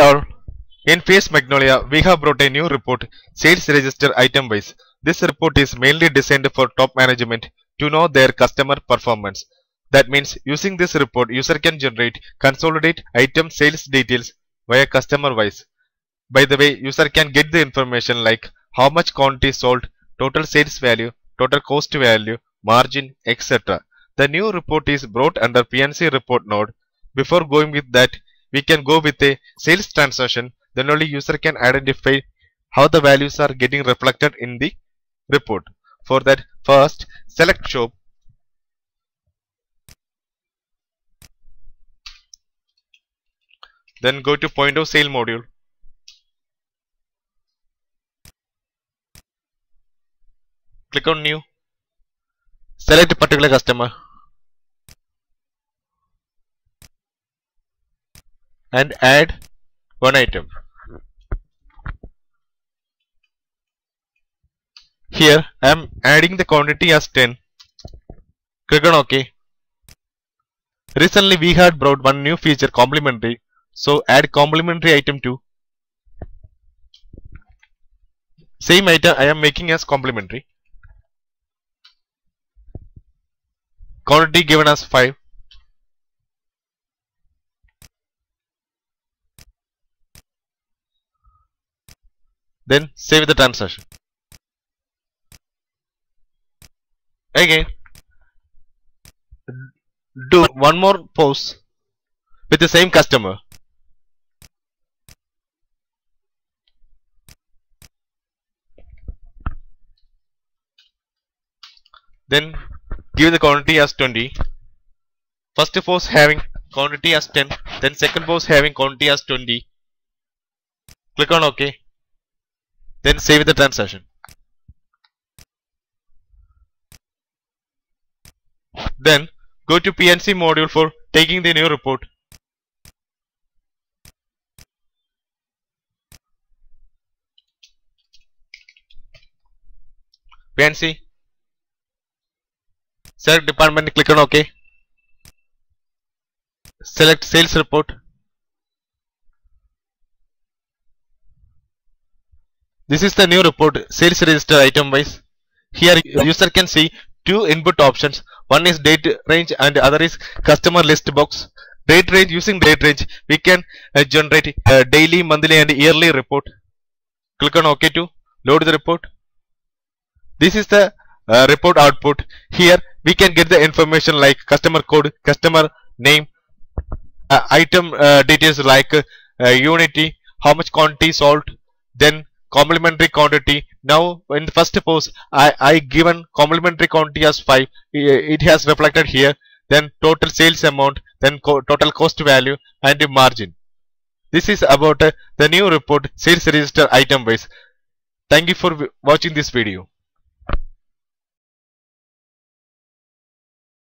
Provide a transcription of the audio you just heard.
all, in Face Magnolia, we have brought a new report, Sales Register Item Wise. This report is mainly designed for top management to know their customer performance. That means using this report, user can generate, consolidate item sales details via customer wise. By the way, user can get the information like how much quantity sold, total sales value, total cost value, margin, etc. The new report is brought under PNC report node. Before going with that, we can go with a sales transaction. Then only user can identify how the values are getting reflected in the report. For that, first select shop. Then go to point of sale module. Click on new. Select a particular customer. And add one item. Here I am adding the quantity as 10. Click on OK. Recently we had brought one new feature complementary. So add complementary item to same item I am making as complementary. Quantity given as 5. Then save the transaction. Again, do one more pose with the same customer. Then give the quantity as 20. First pose having quantity as 10. Then second pose having quantity as 20. Click on OK. Then save the transaction. Then go to PNC module for taking the new report. PNC. Select department, click on OK. Select sales report. This is the new report, sales register item wise. Here user can see two input options. One is date range and other is customer list box. Date range using date range we can uh, generate uh, daily, monthly and yearly report. Click on OK to load the report. This is the uh, report output. Here we can get the information like customer code, customer name, uh, item uh, details like uh, unity, how much quantity sold, then complementary quantity. Now in the first pose I, I given complementary quantity as 5. It has reflected here. Then total sales amount, then co total cost value and margin. This is about uh, the new report sales register item wise. Thank you for watching this video.